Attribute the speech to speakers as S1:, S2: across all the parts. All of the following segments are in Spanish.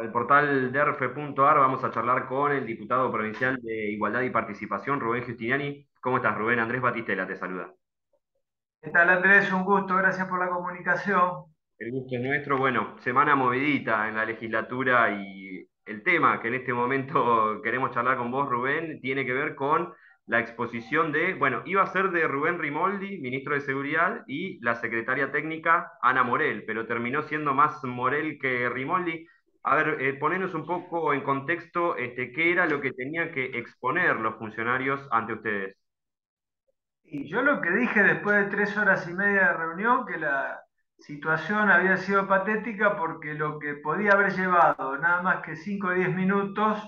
S1: el portal derfe.ar vamos a charlar con el diputado provincial de Igualdad y Participación, Rubén Giustiniani. ¿Cómo estás, Rubén? Andrés Batistela te saluda.
S2: ¿Qué tal, Andrés? Un gusto, gracias por la comunicación.
S1: El gusto es nuestro. Bueno, semana movidita en la legislatura y el tema que en este momento queremos charlar con vos, Rubén, tiene que ver con la exposición de, bueno, iba a ser de Rubén Rimoldi, ministro de Seguridad, y la secretaria técnica Ana Morel, pero terminó siendo más Morel que Rimoldi. A ver, eh, ponernos un poco en contexto este, qué era lo que tenían que exponer los funcionarios ante ustedes.
S2: Y yo lo que dije después de tres horas y media de reunión, que la situación había sido patética porque lo que podía haber llevado nada más que cinco o diez minutos,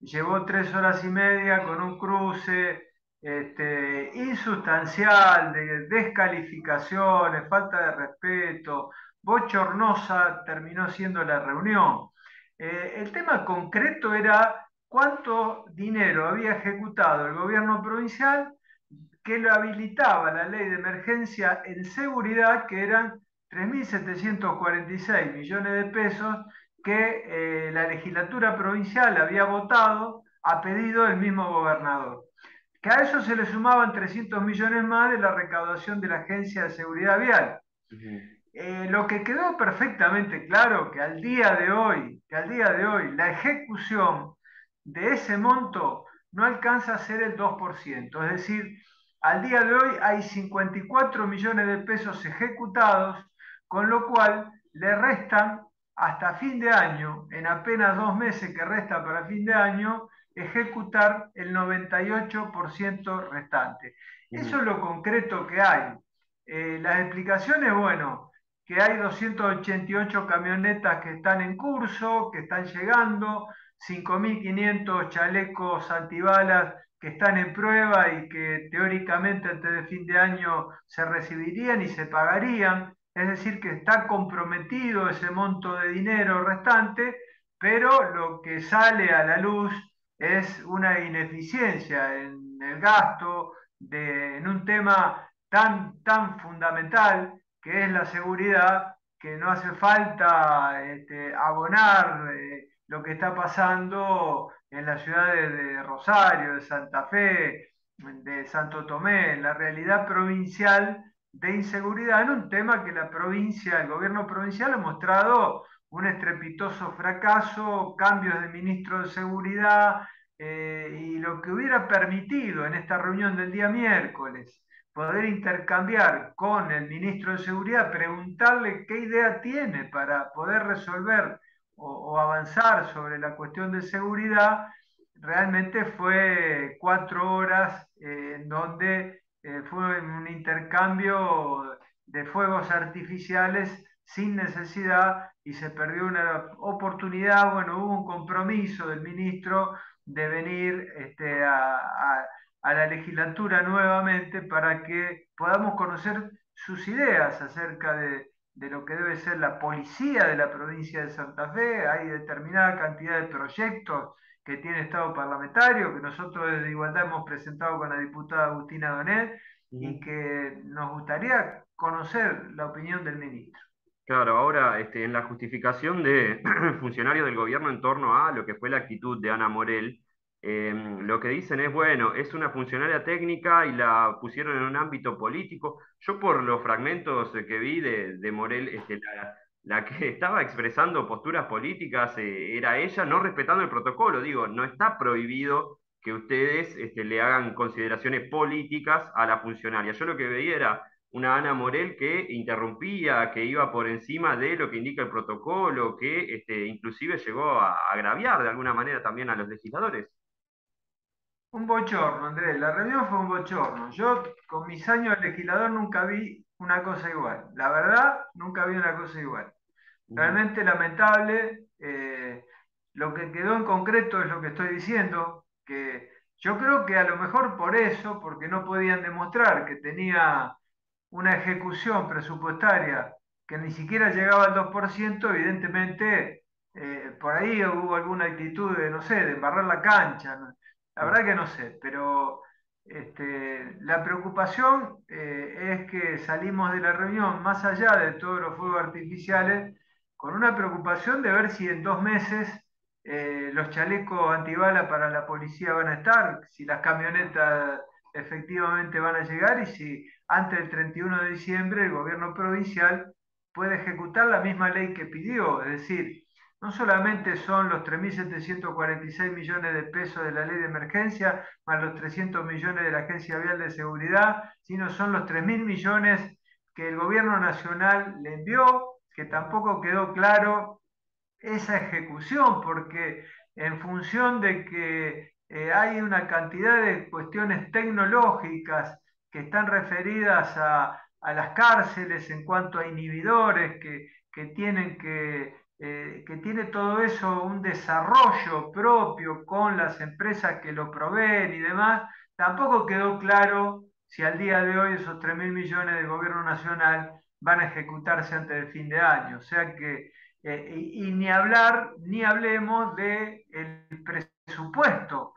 S2: llevó tres horas y media con un cruce este, insustancial de descalificaciones, falta de respeto, bochornosa terminó siendo la reunión. Eh, el tema concreto era cuánto dinero había ejecutado el gobierno provincial que lo habilitaba la ley de emergencia en seguridad, que eran 3.746 millones de pesos que eh, la legislatura provincial había votado a pedido del mismo gobernador. Que a eso se le sumaban 300 millones más de la recaudación de la Agencia de Seguridad Vial. Eh, lo que quedó perfectamente claro que al día de hoy, que al día de hoy la ejecución de ese monto no alcanza a ser el 2%. Es decir, al día de hoy hay 54 millones de pesos ejecutados, con lo cual le restan hasta fin de año, en apenas dos meses que resta para fin de año, ejecutar el 98% restante. Eso es lo concreto que hay. Eh, las explicaciones, bueno, que hay 288 camionetas que están en curso, que están llegando, 5.500 chalecos antibalas que están en prueba y que teóricamente antes de fin de año se recibirían y se pagarían. Es decir, que está comprometido ese monto de dinero restante, pero lo que sale a la luz es una ineficiencia en el gasto, en un tema tan, tan fundamental que es la seguridad, que no hace falta este, abonar eh, lo que está pasando en las ciudades de Rosario, de Santa Fe, de Santo Tomé, la realidad provincial de inseguridad, en un tema que la provincia, el gobierno provincial ha mostrado un estrepitoso fracaso, cambios de ministro de seguridad, eh, y lo que hubiera permitido en esta reunión del día miércoles poder intercambiar con el ministro de Seguridad, preguntarle qué idea tiene para poder resolver o, avanzar sobre la cuestión de seguridad, realmente fue cuatro horas eh, en donde eh, fue un intercambio de fuegos artificiales sin necesidad y se perdió una oportunidad, bueno, hubo un compromiso del ministro de venir este, a a la legislatura nuevamente para que podamos conocer sus ideas acerca de, lo que debe ser la policía de la provincia de Santa Fe. Hay determinada cantidad de proyectos que tiene Estado parlamentario, que nosotros desde Igualdad hemos presentado con la diputada Agustina Donet, y que nos gustaría conocer la opinión del ministro.
S1: Claro, ahora este, en la justificación de funcionarios del gobierno en torno a lo que fue la actitud de Ana Morel, Em, lo que dicen es, bueno, es una funcionaria técnica y la pusieron en un ámbito político. Yo por los fragmentos que vi de, Morel, este, la, que estaba expresando posturas políticas eh, era ella, no respetando el protocolo. Digo, no está prohibido que ustedes este, le hagan consideraciones políticas a la funcionaria. Yo lo que veía era una Ana Morel que interrumpía, que iba por encima de lo que indica el protocolo, que este, inclusive llegó a agraviar de alguna manera también a los legisladores.
S2: Un bochorno, Andrés. La reunión fue un bochorno. Yo con mis años de legislador nunca vi una cosa igual. La verdad, nunca vi una cosa igual. Realmente lamentable. Eh, lo que quedó en concreto es lo que estoy diciendo, que yo creo que a lo mejor por eso, porque no podían demostrar que tenía una ejecución presupuestaria que ni siquiera llegaba al 2%, evidentemente eh, por ahí hubo alguna actitud de, no sé, de embarrar la cancha. La verdad que no sé, pero este, la preocupación eh, es que salimos de la reunión, más allá de todos los fuegos artificiales, con una preocupación de ver si en dos meses eh, los chalecos antibala para la policía van a estar, si las camionetas efectivamente van a llegar y si antes del 31 de diciembre el gobierno provincial puede ejecutar la misma ley que pidió, es decir, no solamente son los 3.746 millones de pesos de la ley de emergencia, más los 300 millones de la Agencia Vial de Seguridad, sino son los 3.000 millones que el gobierno nacional le envió, que tampoco quedó claro esa ejecución, porque en función de que eh, hay una cantidad de cuestiones tecnológicas que están referidas a, las cárceles en cuanto a inhibidores que, tienen que, eh, que tiene todo eso un desarrollo propio con las empresas que lo proveen y demás, tampoco quedó claro si al día de hoy esos 3 mil millones del gobierno nacional van a ejecutarse antes del fin de año. O sea que, eh, y, ni hablar, ni hablemos del presupuesto,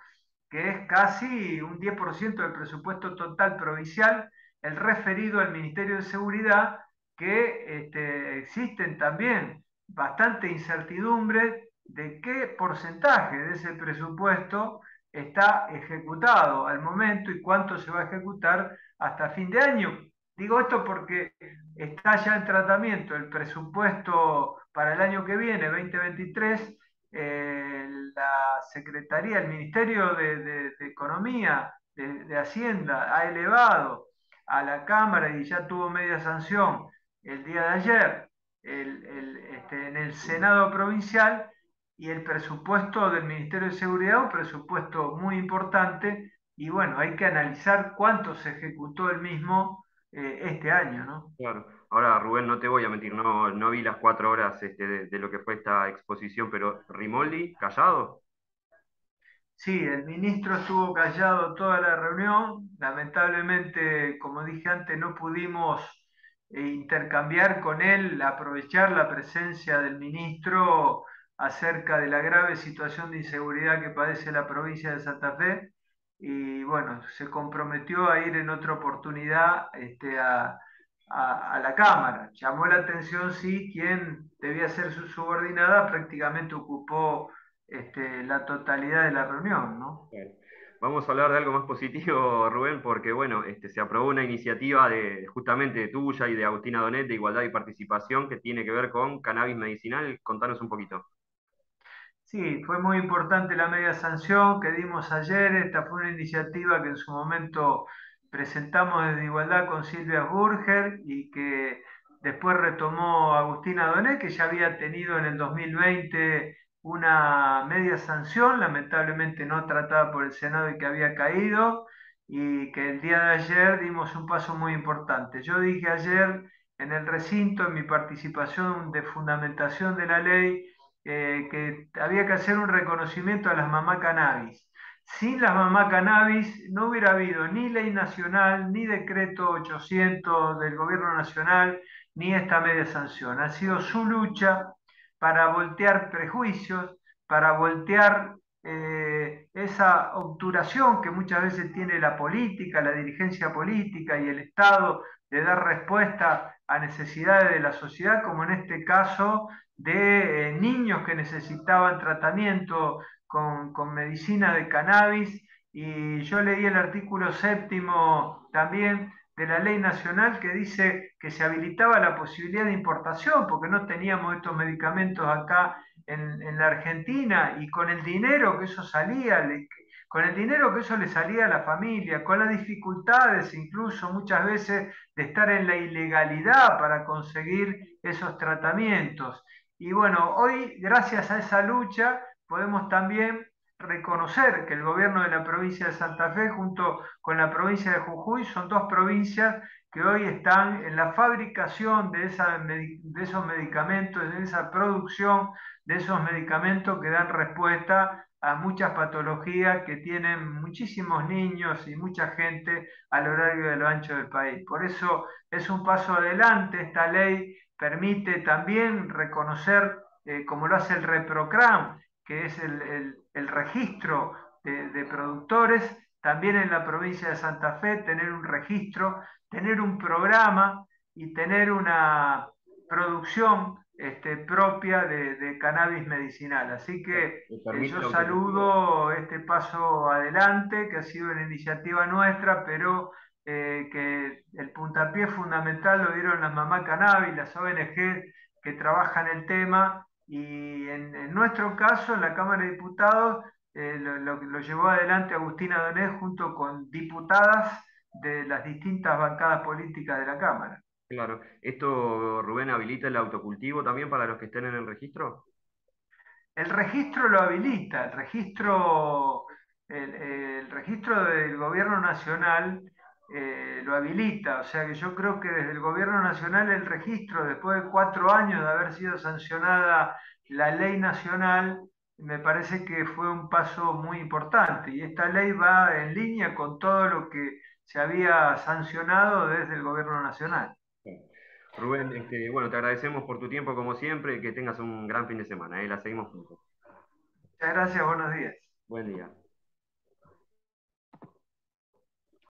S2: que es casi un 10% del presupuesto total provincial, el referido al Ministerio de Seguridad, que este, existen también bastante incertidumbre de qué porcentaje de ese presupuesto está ejecutado al momento y cuánto se va a ejecutar hasta fin de año. Digo esto porque está ya en tratamiento el presupuesto para el año que viene, 2023, eh, la Secretaría, el Ministerio de, Economía, de, Hacienda, ha elevado a la Cámara y ya tuvo media sanción el día de ayer este, en el Senado Provincial y el presupuesto del Ministerio de Seguridad, un presupuesto muy importante, y bueno, hay que analizar cuánto se ejecutó el mismo eh, este año, ¿no?
S1: Claro. Ahora, Rubén, no te voy a mentir, no, no vi las cuatro horas este, de, lo que fue esta exposición, pero Rimoldi, callado.
S2: Sí, el ministro estuvo callado toda la reunión. Lamentablemente, como dije antes, no pudimos intercambiar con él, aprovechar la presencia del ministro acerca de la grave situación de inseguridad que padece la provincia de Santa Fe y bueno, se comprometió a ir en otra oportunidad este, a, la Cámara. Llamó la atención, sí, quien debía ser su subordinada prácticamente ocupó este, la totalidad de la reunión, ¿no?
S1: Vamos a hablar de algo más positivo, Rubén, porque bueno, este, se aprobó una iniciativa de, justamente tuya y de Agustina Donet de Igualdad y Participación que tiene que ver con cannabis medicinal. Contanos un poquito.
S2: Sí, fue muy importante la media sanción que dimos ayer. Esta fue una iniciativa que en su momento presentamos desde Igualdad con Silvia Burger y que después retomó Agustina Doné, que ya había tenido en el 2020 una media sanción, lamentablemente no tratada por el Senado y que había caído, y que el día de ayer dimos un paso muy importante. Yo dije ayer en el recinto, en mi participación de fundamentación de la ley, eh, que había que hacer un reconocimiento a las mamá cannabis. Sin las mamá cannabis no hubiera habido ni ley nacional, ni decreto 800 del gobierno nacional, ni esta media sanción. Ha sido su lucha para voltear prejuicios, para voltear eh, esa obturación que muchas veces tiene la política, la dirigencia política y el Estado de dar respuesta a necesidades de la sociedad, como en este caso de eh, niños que necesitaban tratamiento con, con, medicina de cannabis. Y yo leí el artículo séptimo también de la ley nacional que dice que se habilitaba la posibilidad de importación, porque no teníamos estos medicamentos acá en, la Argentina, y con el dinero que eso salía, con el dinero que eso le salía a la familia, con las dificultades incluso muchas veces de estar en la ilegalidad para conseguir esos tratamientos. Y bueno, hoy gracias a esa lucha podemos también reconocer que el gobierno de la provincia de Santa Fe junto con la provincia de Jujuy son dos provincias que hoy están en la fabricación de, de esos medicamentos, de esa producción de esos medicamentos que dan respuesta a muchas patologías que tienen muchísimos niños y mucha gente a lo de lo ancho del país. Por eso es un paso adelante, esta ley permite también reconocer, eh, como lo hace el ReproCram, que es el, registro de, productores, también en la provincia de Santa Fe, tener un registro, tener un programa y tener una producción este, propia de, cannabis medicinal. Así que
S1: eh,
S2: yo saludo este paso adelante, que ha sido una iniciativa nuestra, pero eh, que el puntapié fundamental lo dieron las mamás cannabis, las ONG que trabajan el tema, y en, nuestro caso, en la Cámara de Diputados, eh, lo, llevó adelante Agustina Donés junto con diputadas de las distintas bancadas políticas de la Cámara.
S1: Claro. ¿Esto, Rubén, habilita el autocultivo también para los que estén en el registro?
S2: El registro lo habilita, el registro, el, registro del gobierno nacional eh, lo habilita, o sea que yo creo que desde el gobierno nacional el registro, después de cuatro años de haber sido sancionada la ley nacional, me parece que fue un paso muy importante y esta ley va en línea con todo lo que se había sancionado desde el gobierno nacional.
S1: Rubén, este, bueno, te agradecemos por tu tiempo como siempre y que tengas un gran fin de semana. ¿eh? La seguimos juntos.
S2: Muchas gracias, buenos días.
S1: Buen día.